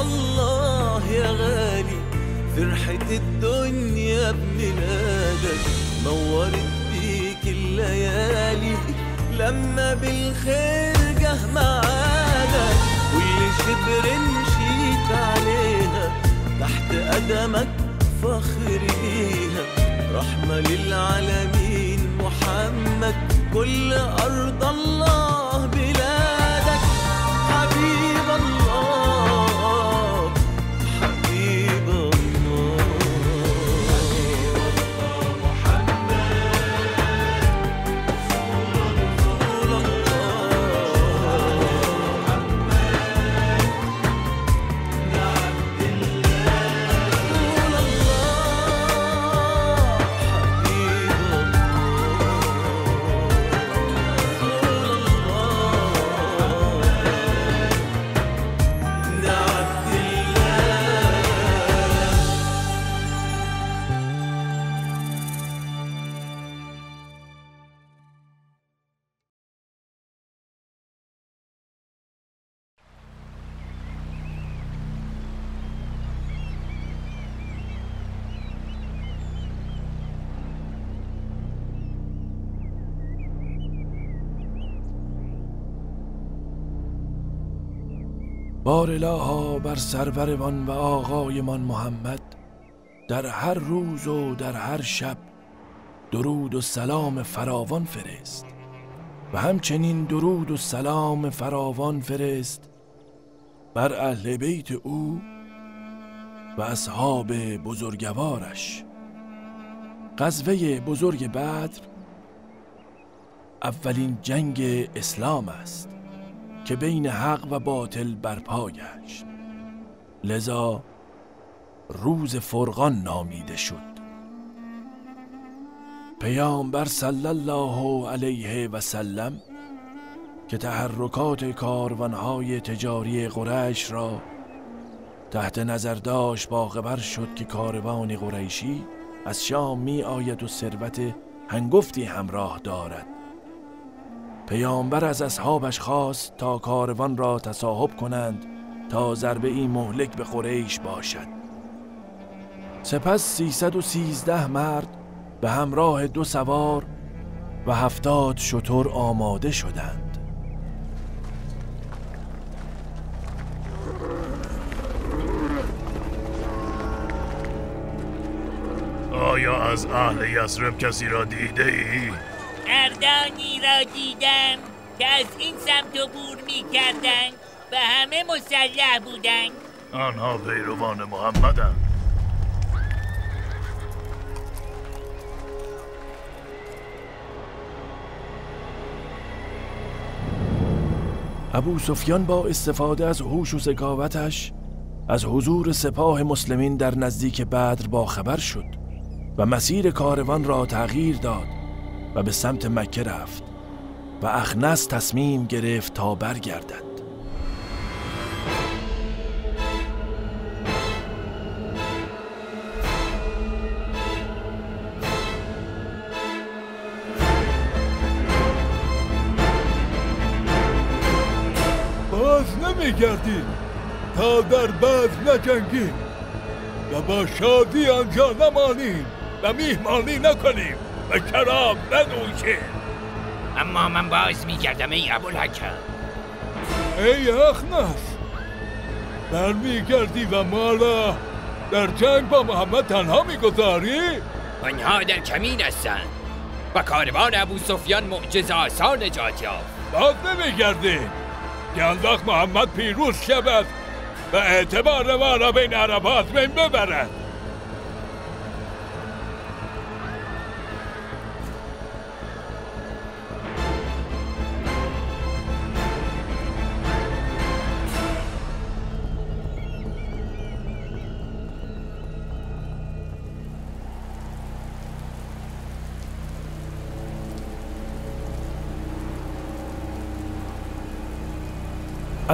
الله يا غالي فرحة الدنيا بميلادك نورت بيك الليالي لما بالخير جه معادك واللي شبر مشيت عليها تحت قدمك فخر بيها. رحمة للعالمين محمد كل أرض الله بار الها بر سرورمان و آقایمان محمد در هر روز و در هر شب درود و سلام فراوان فرست. و همچنین درود و سلام فراوان فرست بر اهل بیت او و اصحاب بزرگوارش. غزوه بزرگ بدر اولین جنگ اسلام است. که بین حق و باطل برپا گشت. لذا روز فرقان نامیده شد. پیامبر صلی الله علیه و سلم که تحرکات کاروانهای تجاری قریش را تحت نظر داشت باخبر شد که کاروان قریشی از شام می آید و ثروت هنگفتی همراه دارد. پیامبر از اصحابش خواست تا کاروان را تصاحب کنند تا ضربه این مهلک به قریش باشد سپس سیصد و سیزده مرد به همراه دو سوار و هفتاد شتر آماده شدند آیا از اهل یسرب کسی را دیده ای؟ اردانی را دیدم که از این سمت عبور می کردن و همه مسلح بودند. آنها پیروان محمدند. ابو سفیان با استفاده از هوش و ذکاوتش از حضور سپاه مسلمین در نزدیک بدر با خبر شد و مسیر کاروان را تغییر داد. و به سمت مکه رفت و اخنس تصمیم گرفت تا برگردد. باز نمیگردیم تا در بعد نجنگیم و با شادی آنجا نمانیم و میهمانی نکنیم. و شراب ننوشیم اما من باز میگردم ای ابوالحکم. ای اخنس برمیگردی و ما را در جنگ با محمد تنها می‌گذاری؟ آنها در کمین هستند. و کاروان ابو سفیان معجزه آسان نجات یافت. باز آن وقت محمد پیروز شود و اعتبار ما را بین عربات بین ببرد.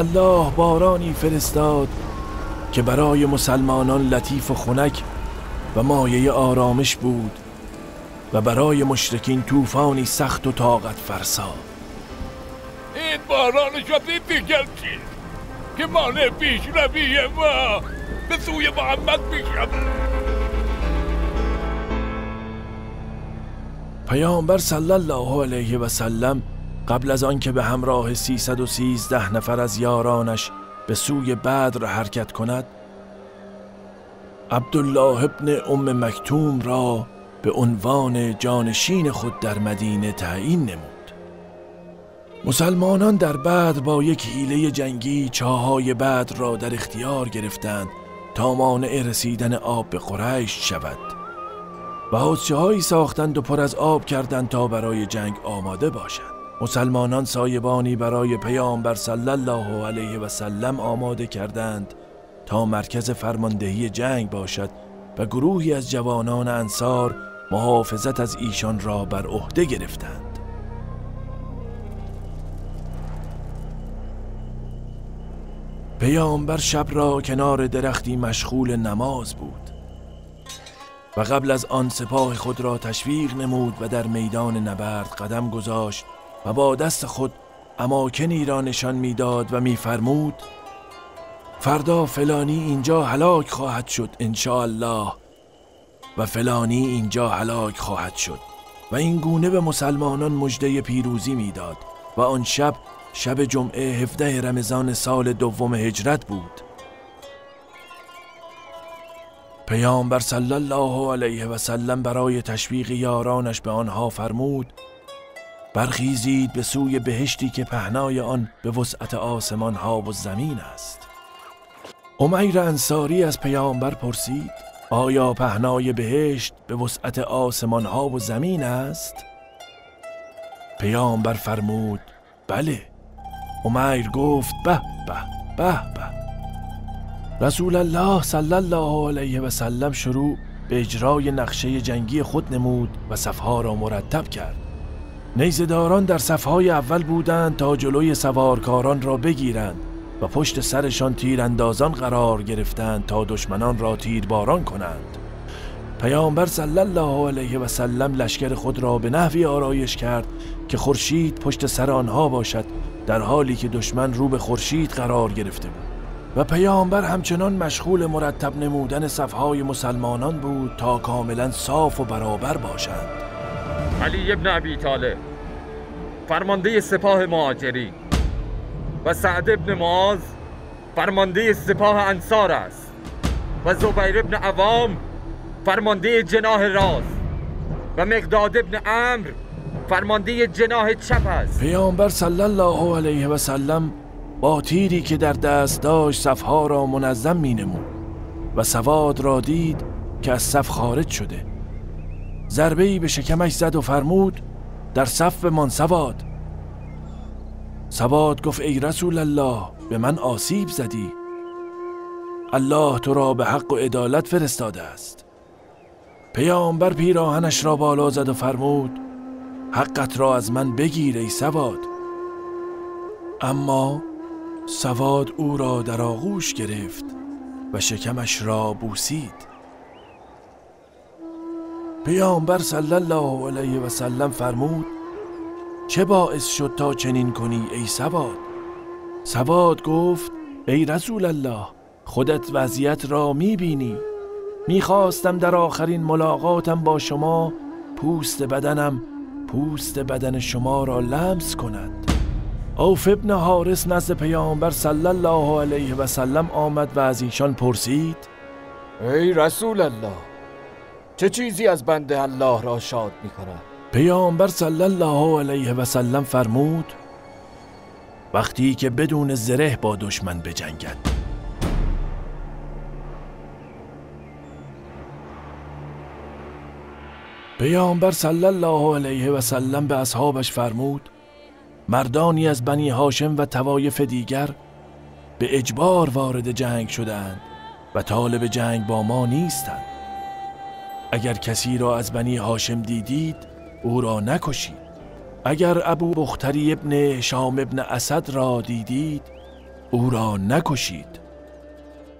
الله بارانی فرستاد که برای مسلمانان لطیف و خنک و مایه آرامش بود و برای مشرکین طوفانی سخت و طاقت فرسا این باران شدید دیگر؟ که مانع پیشروی ما به سوی محمد می‌شود پیامبر صلی الله علیه و سلم قبل از آنکه به همراه 313 نفر از یارانش به سوی بدر حرکت کند عبدالله ابن ام مکتوم را به عنوان جانشین خود در مدینه تعیین نمود. مسلمانان در بدر با یک حیله جنگی چاهای بدر را در اختیار گرفتند تا مانع رسیدن آب به قریش شود. و حوزچه ساختند و پر از آب کردند تا برای جنگ آماده باشند. مسلمانان سایبانی برای پیامبر صلی الله علیه و سلم آماده کردند تا مرکز فرماندهی جنگ باشد و گروهی از جوانان انصار محافظت از ایشان را بر عهده گرفتند. پیامبر شب را کنار درختی مشغول نماز بود و قبل از آن سپاه خود را تشویق نمود و در میدان نبرد قدم گذاشت و با دست خود اماکنی را نشان می‌داد و میفرمود فردا فلانی اینجا هلاک خواهد شد الله و فلانی اینجا هلاک خواهد شد. و این گونه به مسلمانان مژده پیروزی می‌داد. و آن شب شب جمعه 17 رمضان سال دوم هجرت بود. پیامبر صلی الله علیه و سلم برای تشویق یارانش به آنها فرمود برخیزید به سوی بهشتی که پهنای آن به وسعت آسمان ها و زمین است. امیر انصاری از پیامبر پرسید آیا پهنای بهشت به وسعت آسمان ها و زمین است؟ پیامبر فرمود بله. امیر گفت به به به به. رسول الله صلی الله علیه و سلم شروع به اجرای نقشه جنگی خود نمود و صفها را مرتب کرد. نیزداران در صفهای اول بودند تا جلوی سوارکاران را بگیرند و پشت سرشان تیراندازان قرار گرفتند تا دشمنان را تیرباران کنند. پیامبر صلی الله علیه و سلم لشکر خود را به نحوی آرایش کرد که خورشید پشت سر آنها باشد در حالی که دشمن رو به خورشید قرار گرفته بود. و پیامبر همچنان مشغول مرتب نمودن صفهای مسلمانان بود تا کاملا صاف و برابر باشند. علی ابن ابی طالب فرمانده سپاه مهاجری و سعد ابن معاذ فرمانده سپاه انصار است و زبیر ابن عوام فرمانده جناه راست و مقداد ابن امر فرمانده جناه چپ است. پیامبر صلی الله علیه و سلم با تیری که در دست داشت صفها را منظم می نمود و سواد را دید که از صف خارج شده. ضربه ای به شکمش زد و فرمود در صف من سواد. سواد گفت ای رسول الله به من آسیب زدی. الله تو را به حق و عدالت فرستاده است. پیامبر پیراهنش را بالا زد و فرمود حقت را از من بگیر ای سواد. اما سواد او را در آغوش گرفت و شکمش را بوسید. پیامبر صلی الله علیه و سلم فرمود چه باعث شد تا چنین کنی ای سواد؟ سواد گفت ای رسول الله خودت وضعیت را می‌بینی. می‌خواستم در آخرین ملاقاتم با شما پوست بدنم پوست بدن شما را لمس کند. اوف ابن حارس نزد پیامبر صلی الله علیه و سلم آمد و از ایشان پرسید ای رسول الله چه چیزی از بنده الله را شاد می کند پیامبر صلی الله علیه و سلم فرمود وقتی که بدون زره با دشمن بجنگد. پیامبر صلی الله علیه و سلم به اصحابش فرمود مردانی از بنی هاشم و توایف دیگر به اجبار وارد جنگ شدند و طالب جنگ با ما نیستند. اگر کسی را از بنی هاشم دیدید او را نکشید. اگر ابو بختری ابن شام ابن اسد را دیدید او را نکشید.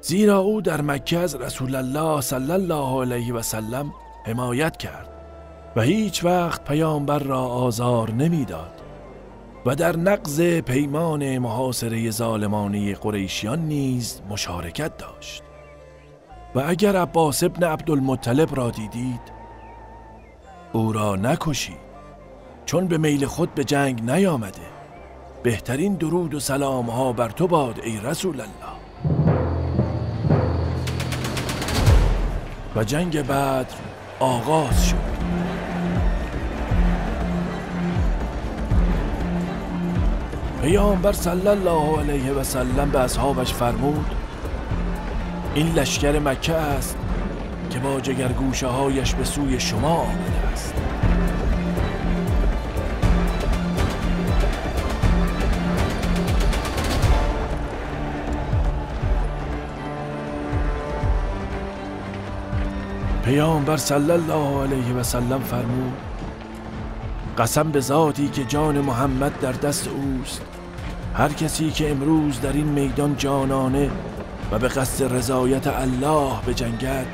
زیرا او در مکه از رسول الله صلی الله علیه و سلم حمایت کرد و هیچ وقت پیامبر را آزار نمی‌داد و در نقض پیمان محاصره ظالمانه قریشیان نیز مشارکت داشت. و اگر عباس ابن عبدالمطلب را دیدید او را نکشی چون به میل خود به جنگ نیامده. بهترین درود و سلام ها بر تو باد ای رسول الله. و جنگ بدر آغاز شد. پیامبر صلی الله علیه و سلم به اصحابش فرمود این لشکر مکه است که با جگرگوشه هایش به سوی شما آمده است. پیامبر صلی الله علیه و سلم فرمود قسم به ذاتی که جان محمد در دست اوست. هر کسی که امروز در این میدان جانانه و به قصد رضایت الله بجنگد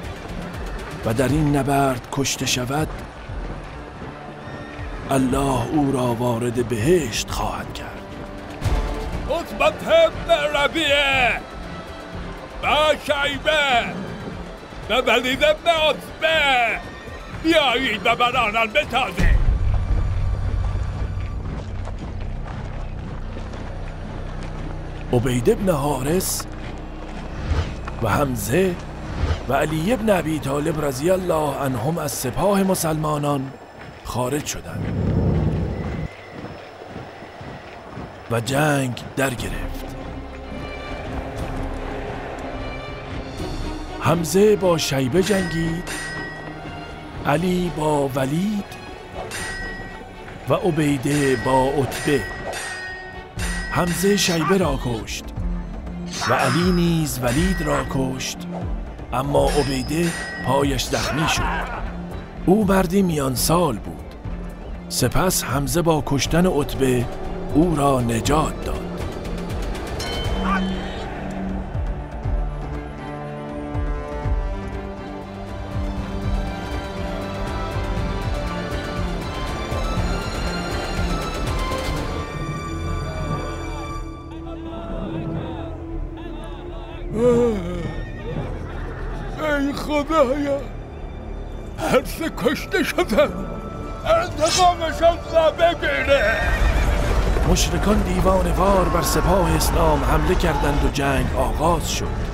و در این نبرد کشته شود الله او را وارد بهشت خواهد کرد. عثبت ابن ربیه و شیبه و ولید ابن عثبه بیایید و بر آنان بتازید عبید ابن حارس و حمزه و علی ابن ابی طالب رضی الله عنهم از سپاه مسلمانان خارج شدند. و جنگ در گرفت. حمزه با شیبه جنگید علی با ولید و عبیده با عتبه. حمزه شیبه را کشت. و علی نیز ولید را کشت اما عبیده پایش زخمی شد. او مردی میان سال بود. سپس حمزه با کشتن عتبه او را نجات داد. ای خدایا هر سه کشته شدن انتقامشان را بگیره. مشرکان دیوان وار بر سپاه اسلام حمله کردند و جنگ آغاز شد.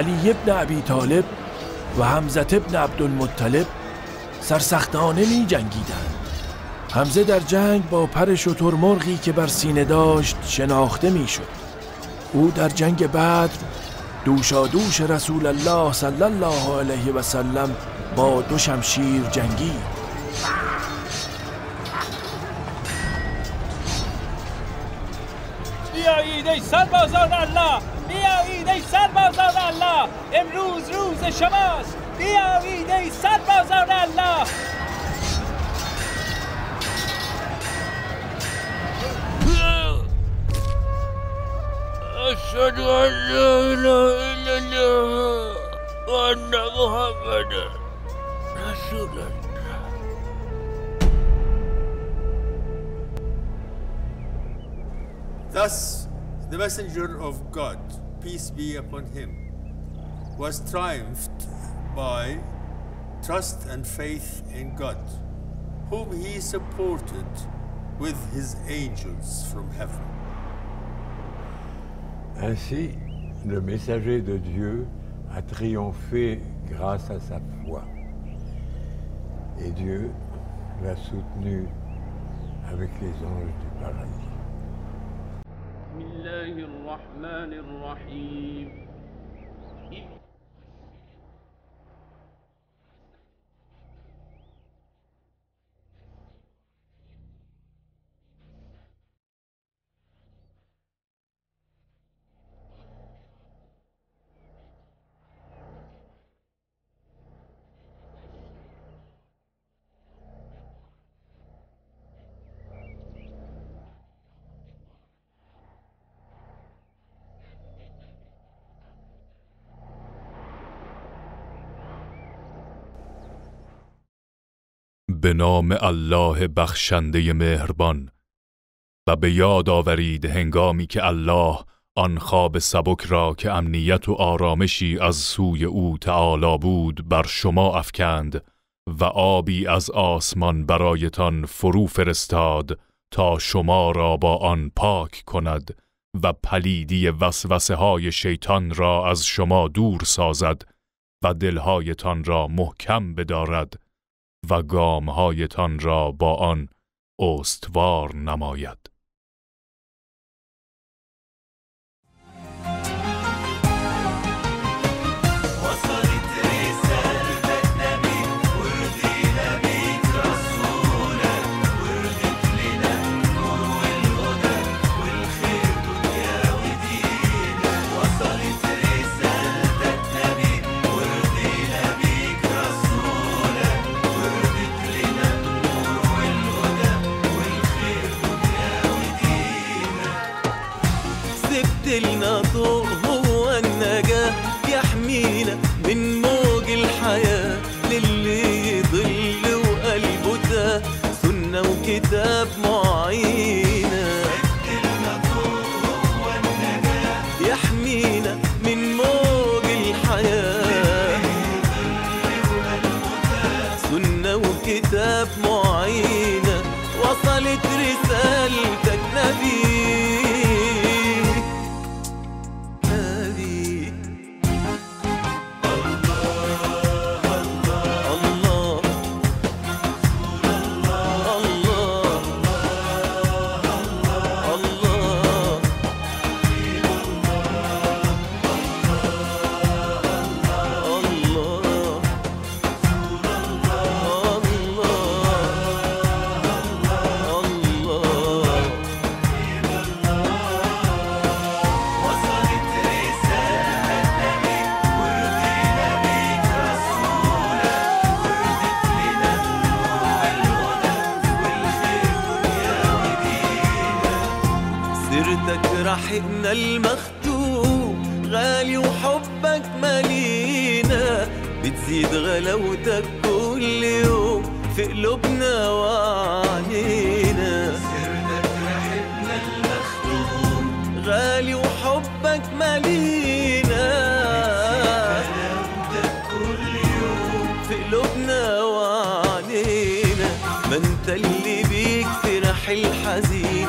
علی ابن ابی طالب و حمزه ابن عبدالمطلب سرسختانه می جنگیدند حمزه در جنگ با پر شتر مرغی که بر سینه داشت شناخته می شد او در جنگ بدر دوشا دوش رسول الله صلی الله علیه و سلم با دو شمشیر جنگید. بیایید ای سربازان الله! بیایید ای سربازان الله امروز روز شماست. بیایید ای سربازان الله. اشهد ان لا اله الا الله وان محمدا رسول الله. The messenger of God, peace be upon him, was triumphed by trust and faith in God, whom he supported with his angels from heaven. Ainsi, le messager de Dieu a triomphé grâce à sa foi. Et Dieu l'a soutenu avec les anges du paradis. الرحمن الرحيم. به نام الله بخشنده مهربان و به یاد آورید هنگامی که الله آن خواب سبک را که امنیت و آرامشی از سوی او تعالی بود بر شما افکند و آبی از آسمان برایتان فرو فرستاد تا شما را با آن پاک کند و پلیدی وسوسه های شیطان را از شما دور سازد و دلهایتان را محکم بدارد. و گامهایتان را با آن استوار نماید. سيرتك رحقنا المختوم غالي وحبك مالينا بتزيد غلاوتك كل يوم في قلوبنا وعنينا سيرتك رحقنا المختوم غالي وحبك مالينا كل يوم في قلوبنا وعنينا ما انت اللي بيك فرح الحزين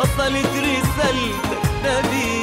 وصلت رسالتك نبيل